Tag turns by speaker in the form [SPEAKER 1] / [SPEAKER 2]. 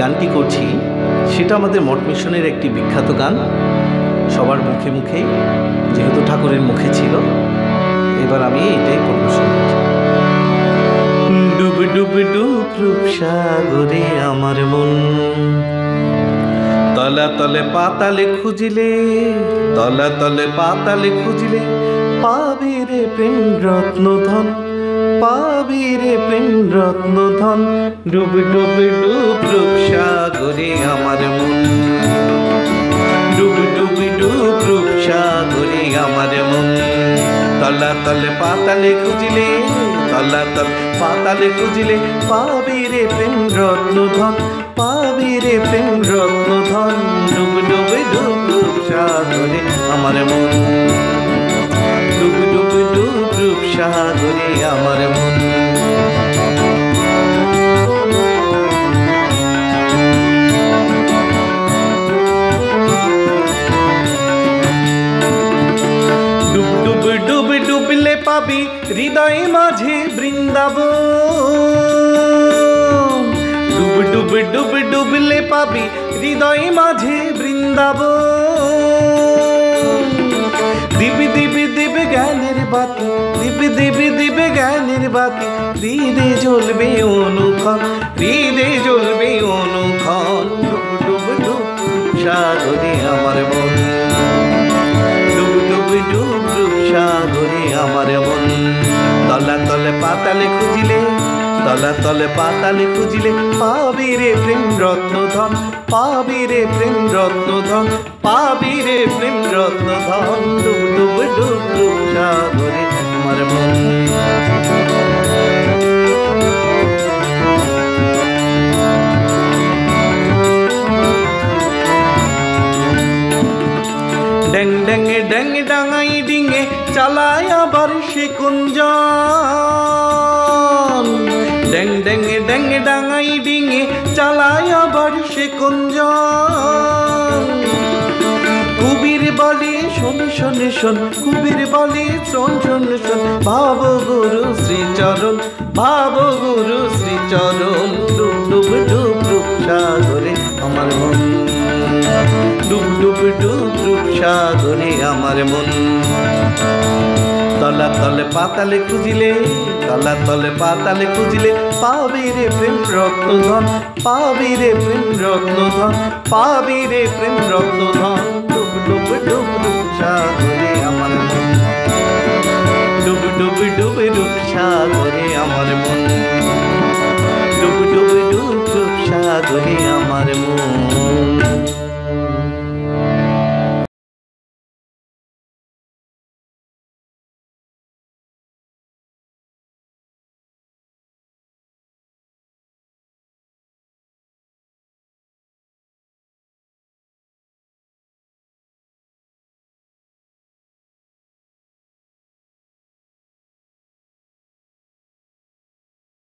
[SPEAKER 1] গানটি করছি, সেটা আমাদের মঠ মিশনের একটি বিখ্যাত গান। সবার মুখে মুখে, যেহেতু ঠাকুরের মুখে ছিল, এবার আমি এটাই পরিবেশন করছি ডুব ডুব ডুব রূপ সাগরে আমার মন। তলা তলে পাতালে খুঁজিলে, তলা তলে পাতালে খুঁজিলে পাবি রে প্রেম রত্ন ধন পাবি রে প্রেম রত্ন ধন ডুব ডুব ডুব রূপ সাগরে আমার মন। ডুব ডুব ডুব রূপ সাগরে আমার মন। তলা তলে পাতালে খুঁজিলে, তলা তল পাতালে খুঁজিলে পাবি রে প্রেম রত্ন ধন পাবি রে প্রেম রত্ন ধন ডুব ডুব ডুব রূপ সাগরে আমার মন। ডুব ডুব ডুব রূপ সাগরে আমার মন। পাবি হৃদয় মাঝে বৃন্দাব ডুব ডুব ডুব ডুবলে পাবি হৃদয় মাঝে বৃন্দাব দিবি দিবি দিবে জ্ঞানের বাতি, দিবি দিবি দিবে জ্ঞানের বাতি, হৃদে জ্বলবে অনুক্ষণ, হৃদে জ্বলবে অনুক্ষণ। ডুব ডুব ডুব সাগরে তলে পাতালে খুঁজিলে পাবি রে প্রেম রত্ন ধন পাবি রে প্রেম রত্ন ধন পাবি রে প্রেম রত্ন ধন ডুব ডুব ডুব সাগরে আমার মন। ড্যাং ড্যাঙে ড্যাং, ডাঙাই, ডিঙে চালায় আবার সে কুঞ্জন। ড্যাং ড্যাঙে ড্যাং ডাঙাই ডিঙে চালায় আবার সে কুঞ্জন। কুবির বলে, শোন শোন শোন কুবির বলে, শোন শোন শোন, ভাব গুরু শ্রীচরণ, ভাব গুরু শ্রীচরণ ডুব ডুব ডুব ডুব সাগরে আমার মন। ডুব ডুব ডুব ডুব সাগরে আমার মন। তলা তলে পাতালে খুঁজিলে, তলা তলে পাতালে খুঁজিলে পাবি রে প্রেম রত্নধন পাবি রে প্রেম রত্নধন পাবি রে প্রেম রত্নধন ডুব ডুব ডুব ডুব সাগরে আমার মন। ডুব ডুব ডুব ডুব সাগরে আমার মন। ডুব ডুব ডুব ডুব সাগরে আমার মন।